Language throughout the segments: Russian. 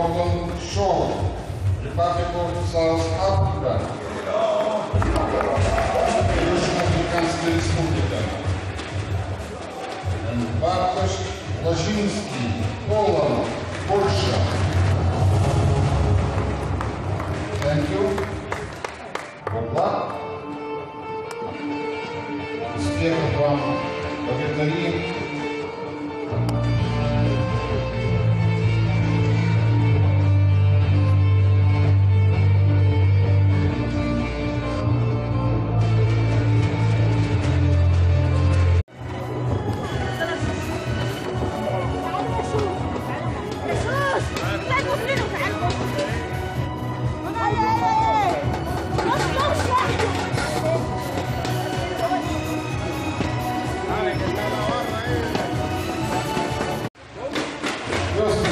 Shaw, Republic of South Africa. Южноафриканская республика. Bartosz Łaziński, Poland, Polsza. Thank you. Good luck. Успехов вам, победови.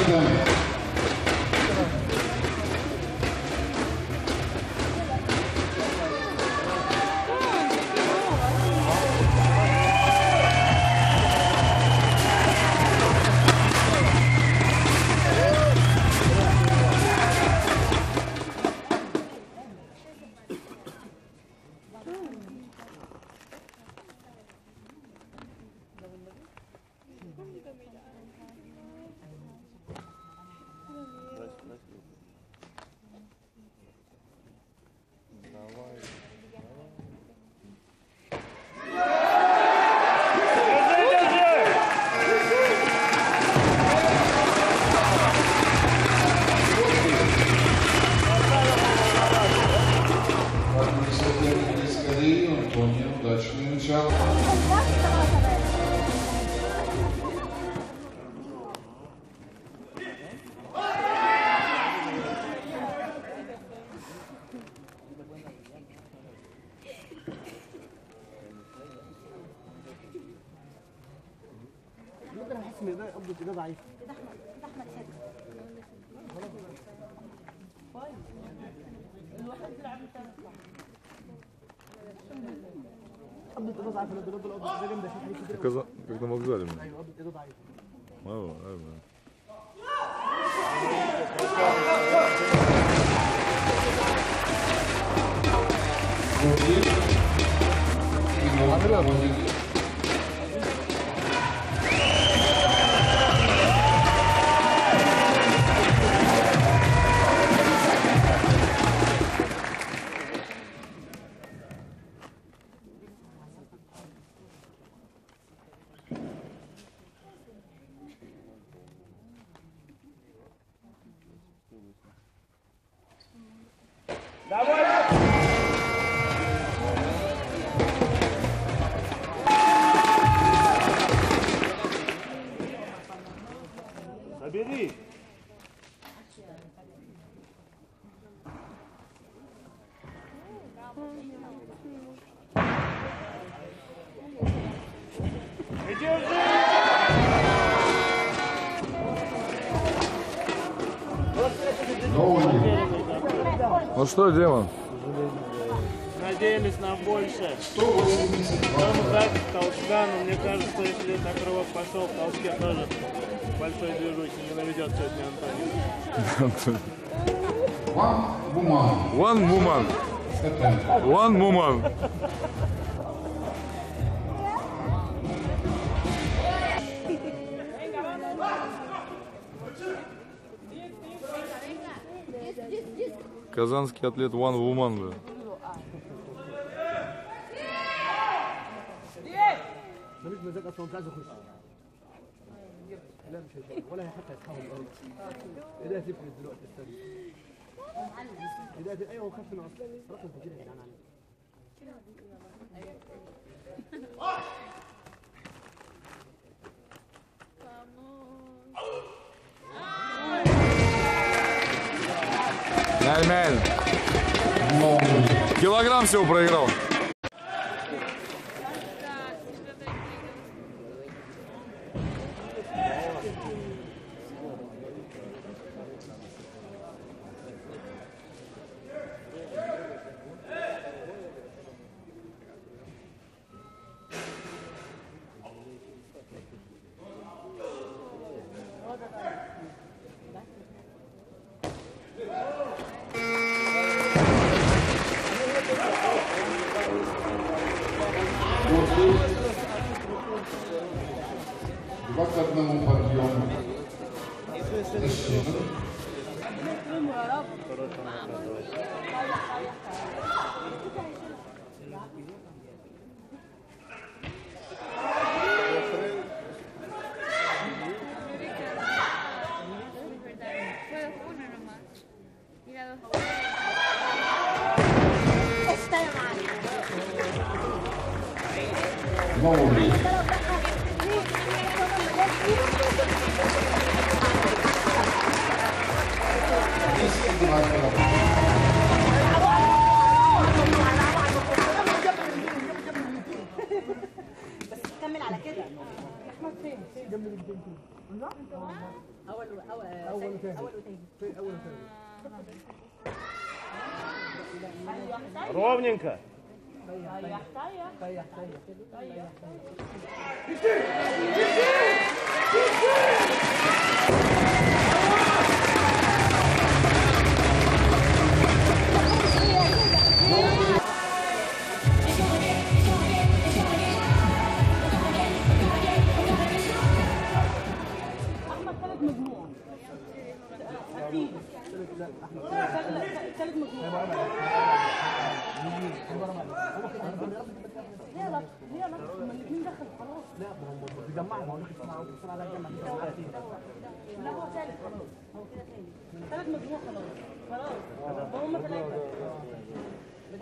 До اسم ده قبضة ده ضعيف ده احمد ده احمد سيد كويس الواحد بيلعب قبضة ده ضعيف الواد الواد ده جامدة شوف كده كذا كده ما بزال أيوه قبضة ده ضعيف أيوه أيوه Что, Демон? Надеялись на большее. 182. Там играть толчка, но мне кажется, что если на кровок пошел, в толчке тоже большой движухи не наведет сегодня Антоний. Ван Буман. One woman. One woman. Казанский атлет One Woman. бля. ملوش مزاج اصلا مش عايز يخش لا مش هيخش ولا حتى يتحول الارض ايه ده هتفرد دلوقتي استنى ايه ده هت- ايوه هو خف من اصلا رقم كتير يا جدعان Альмен. Килограмм всего проиграл. Новый. Десять два килограмма. كمل على كده اول اول اول وثاني اول وتاني Tayyar, Tayyar. Tayyar, Tayyar. Tayyar, Tayyar. Ici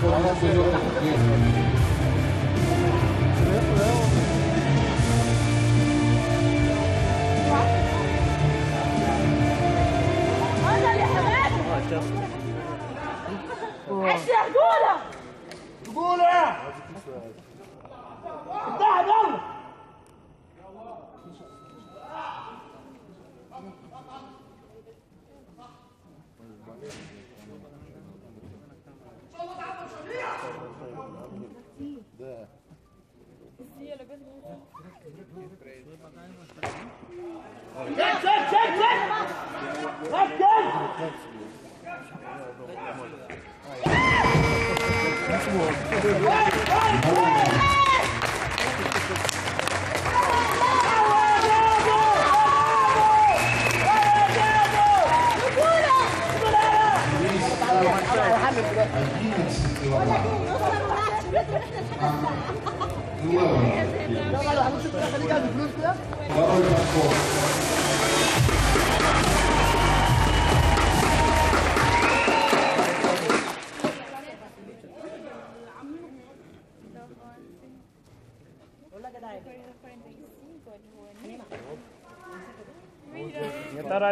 好，谢谢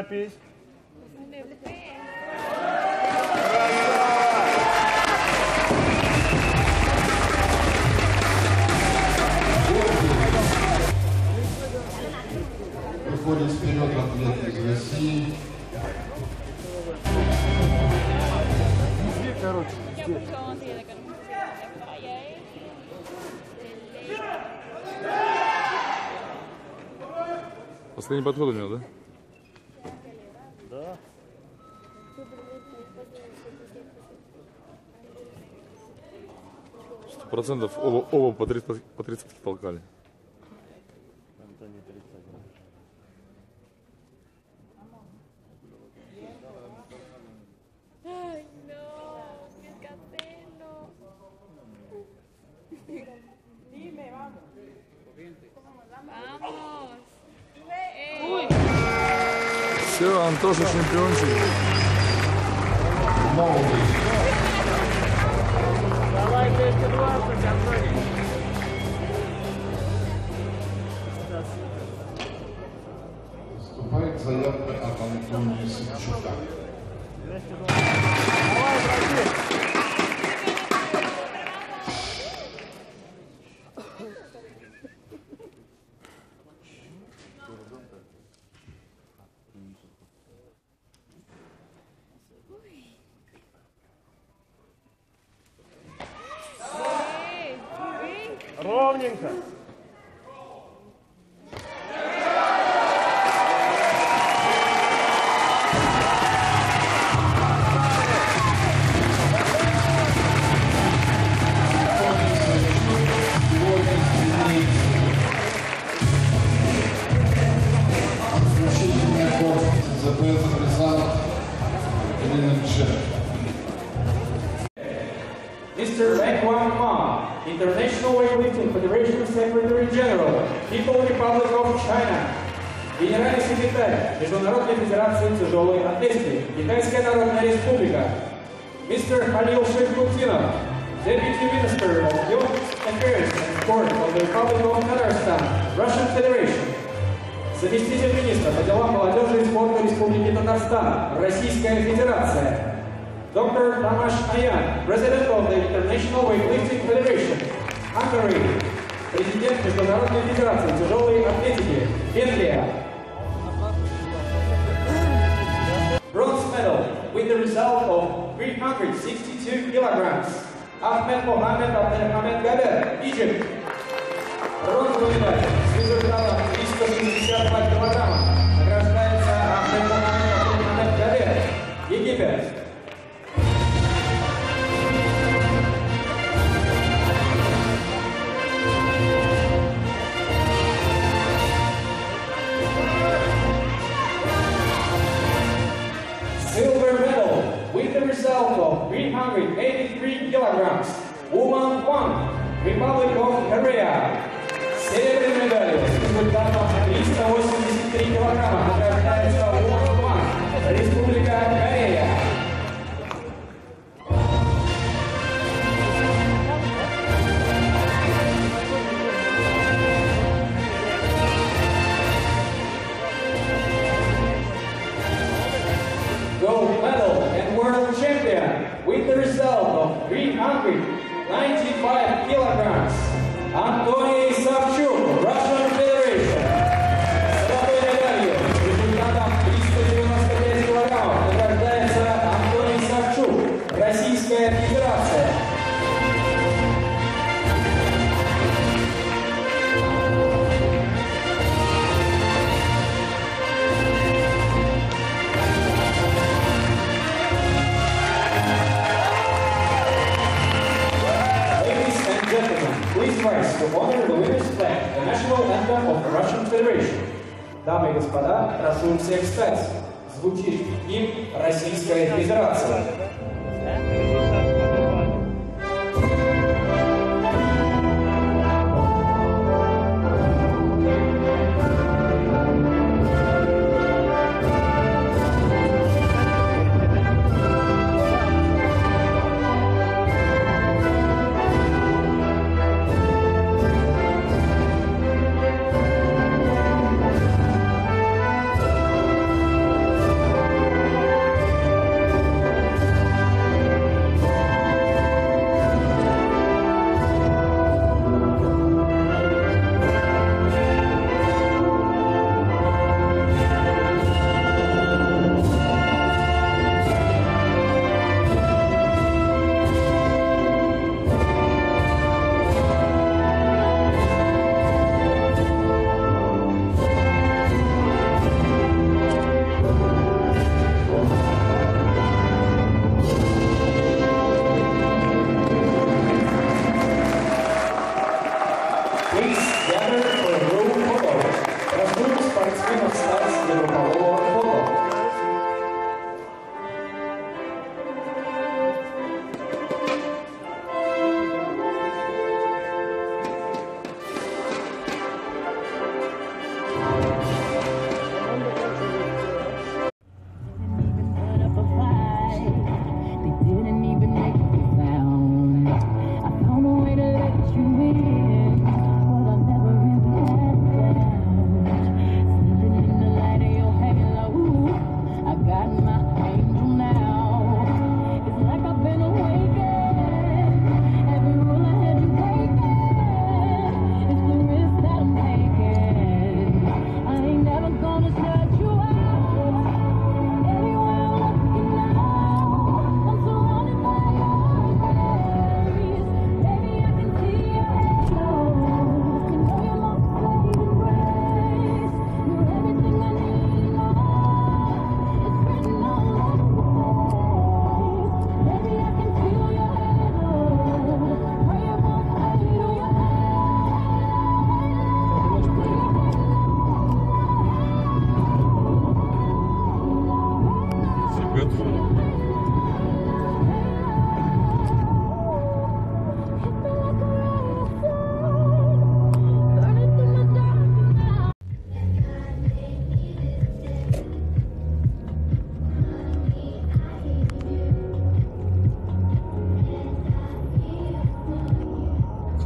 Fe. Выходит вперед атлет из России. короче se vaya él. Последний подход у него? Да. Процентов оба, оба по 30, по 30 толкали. Антоний 30. Ay, no. Mi escapelo. Dime, vamos. Vamos. Ey. Все, Антоша чемпиончик. Новый. Давай 220, Антоний. Вступает заявка от Антония Сычука. 220. Давай, братик. Panienka. Mr. Ekwan International Weightlifting Federation Secretary General, People's Republic of China, Генеральный секретарь Международной Федерации Тяжелой Атлетики, Китайская Народная Республика, Mr. Халил Шейхутдинов, Deputy Minister of Youth Affairs and Sport of the Republic of Tatarstan, Russian Federation, заместитель министра по делам молодежи и спорта Республики Татарстан, Российская Федерация, Dr. Tamas Ayan, President of the International Weightlifting Federation, Hungary, Президент Международной Федерации Тяжелой Атлетики, Венгрия. Bronze medal with the result of 362 kilograms. Ahmed Mohamed Abdelhamed Gaber, Egypt. Бронзовая медаль с результатом 362 Российская Федерация. Please rise to honor the winner's flag, the national anthem of the Russian Federation. Дамы и господа, прошу всех встать. Звучит гимн Российская Федерация.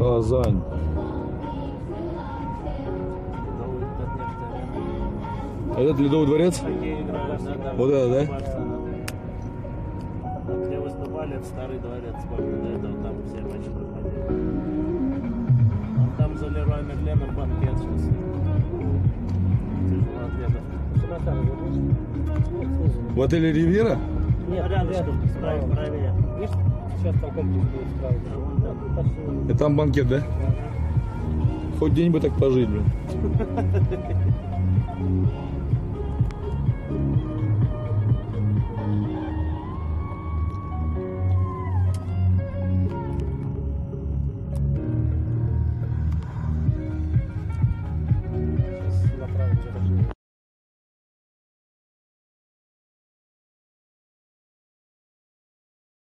Казань. Арена. Этот Ледовый дворец? Вот это, да? Где выступали, это старый дворец спорта. До этого там все матчи проходили. Вон там за Леруа Мерленом банкет сейчас. Тяжелоатлетов. В отеле Ривьера? Нет, рядышком, справа, правее. Видишь, сейчас там комплекс будет справа. Вон там. И там банкет, да? Хоть день бы так пожить, блин.